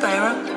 Byron.